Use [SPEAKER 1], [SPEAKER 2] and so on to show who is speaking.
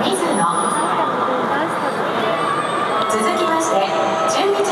[SPEAKER 1] 水野続きまして準備